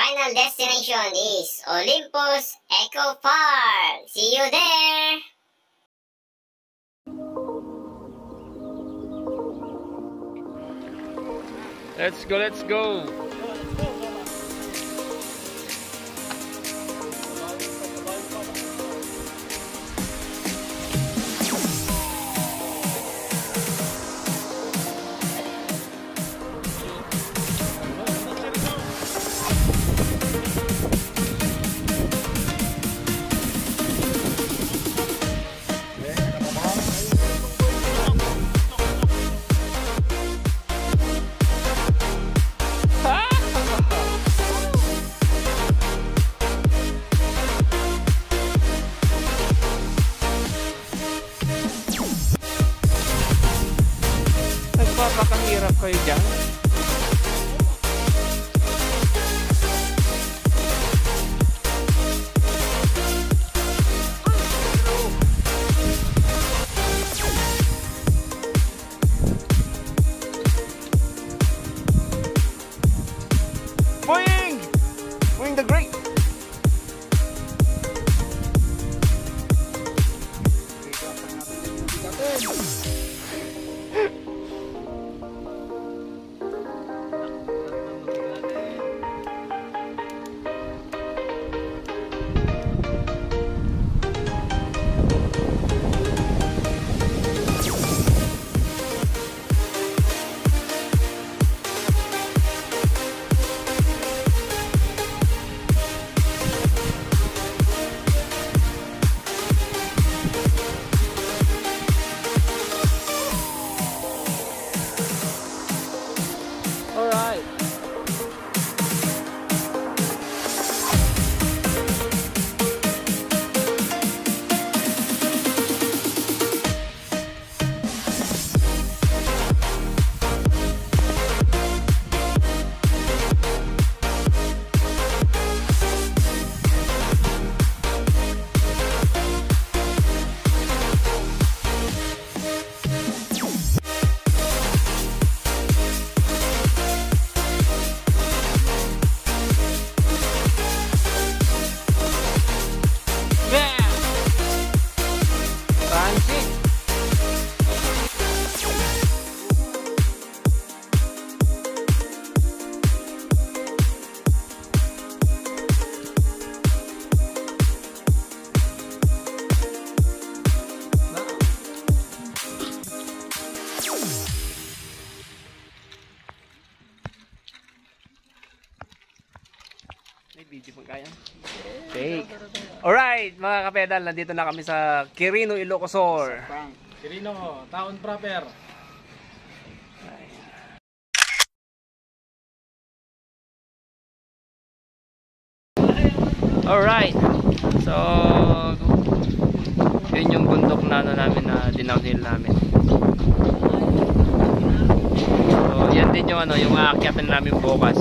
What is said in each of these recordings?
final destination is Olympus Eco Park. See you there! Let's go, let's go. Alright. Alright, mga kapedal, nandito na kami sa Quirino, Ilocosor. Kirino, taon proper. Alright. So, yun yung bundok na ano namin na dinownhill namin. So, yan din yung ano, yung aakyatan namin bukas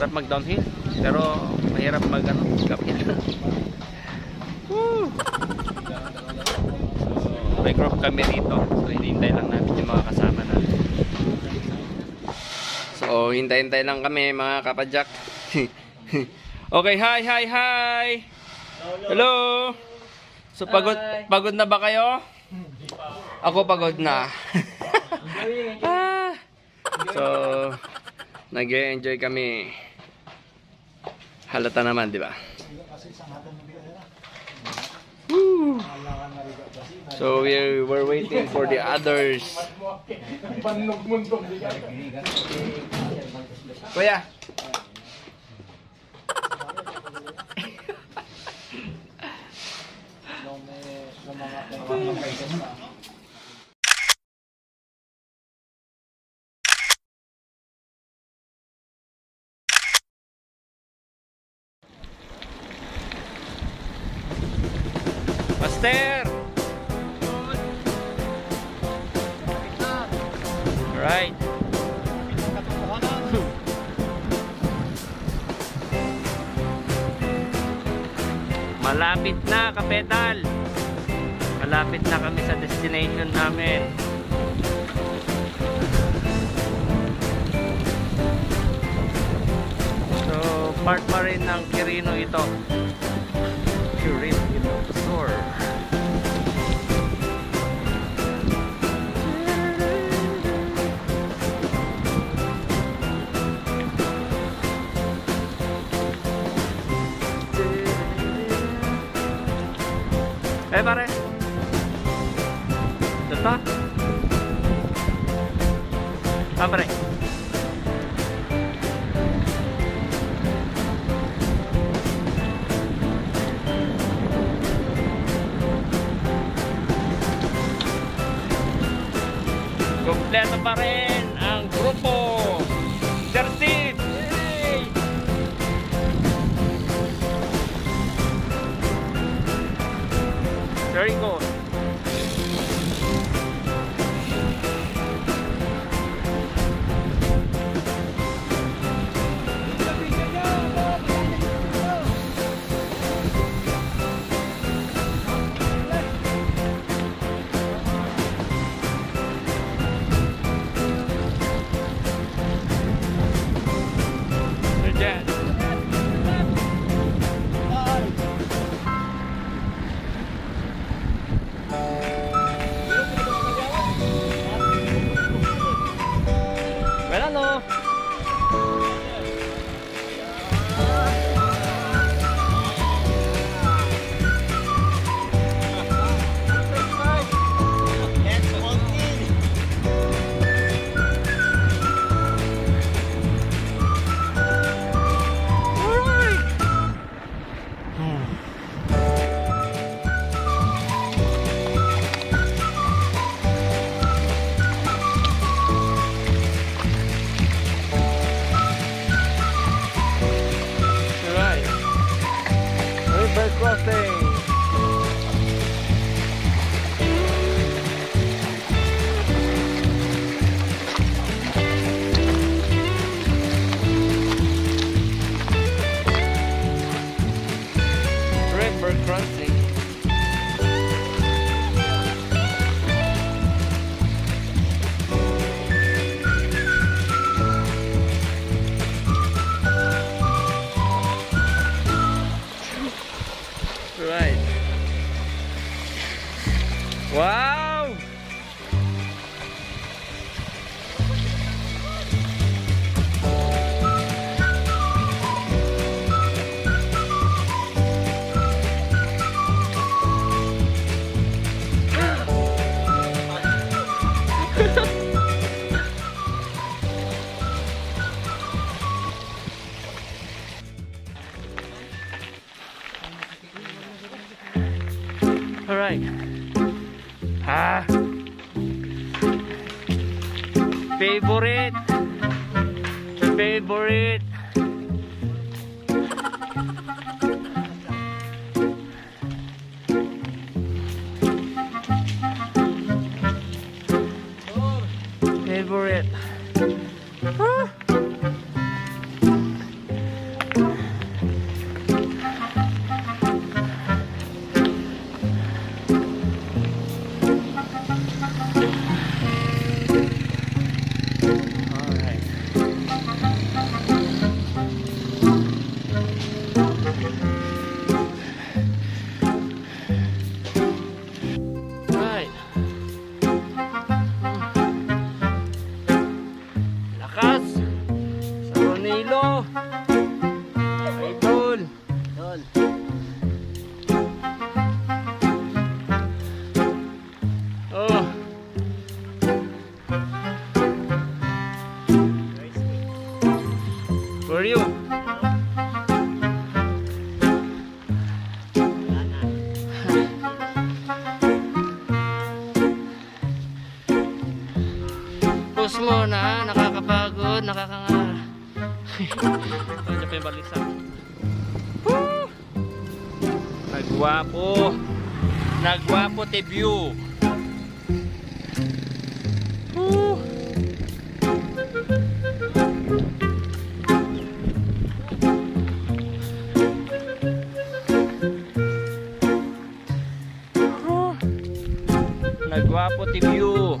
Sarap mag downhill, pero mahirap mag ano, uphill. Woo! So, may group kami rito. So, hinihintay lang namin yung mga kasama namin. So, hintay-hintay lang kami mga kapadyak. okay, hi, hi, hi! Hello! So, pagod, pagod na ba kayo? Ako pagod na. Ah. so, nag-enjoy kami. Halata naman, di ba? Woo. So, we were waiting for the others. Kuya. Master! Alright. Malapit na, kapetal. Malapit na kami sa destination namin. So, part pa rin ng Kirino ito. Kirino Store. Eh pare. Ito? Ah pare. Kompleto pa rin Ringo. Favorite. Favorite. Favorite. Ano pa yung balisa? Woo! Nagwapo. Nagwapo te view. Woo! Nagwapo ti view.